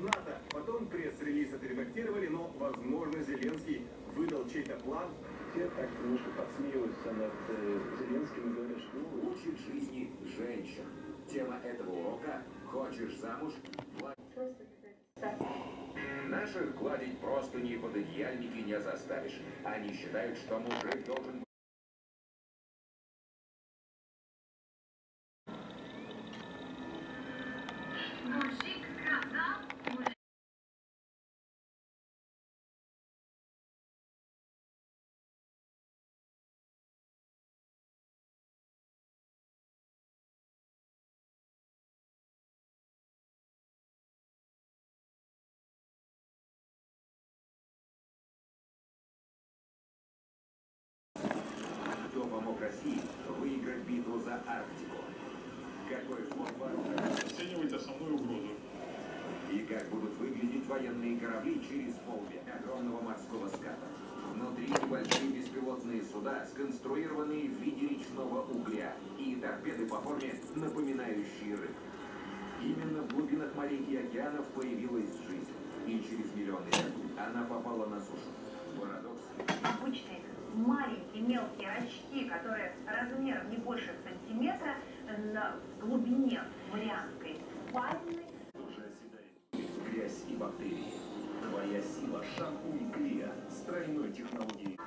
НАТО. Потом пресс-релиз отредактировали, но, возможно, Зеленский выдал чей-то план. Все так немножко подсмеиваются над э, Зеленским и говорят, что ну, Учит жизни женщин. Тема этого урока «Хочешь замуж?» Наших гладить простыни и пододеяльники не заставишь. Они считают, что мужик должен Кто помог России выиграть битву за Арктику? Какой флот вооружен? оценивать основную угрозу. И как будут выглядеть военные корабли через полвека огромного морского ската? Внутри небольшие беспилотные суда, сконструированные в виде речного угля, и торпеды по форме, напоминающие рыб. Именно в глубинах морей и океанов появилась жизнь. И через миллионы лет она попала на сушу. Парадокс. обычные маленькие мелкие рачки, которые размером не больше сантиметра на глубине Марианской впадины грязь и бактерии. Твоя сила шампунь Клия с тройной технологией.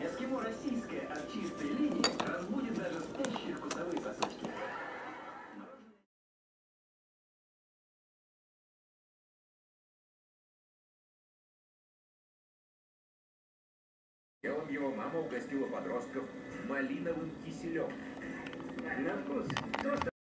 Эскимо российское от чистой линии Делом его мама угостила подростков малиновым киселем. На вкус.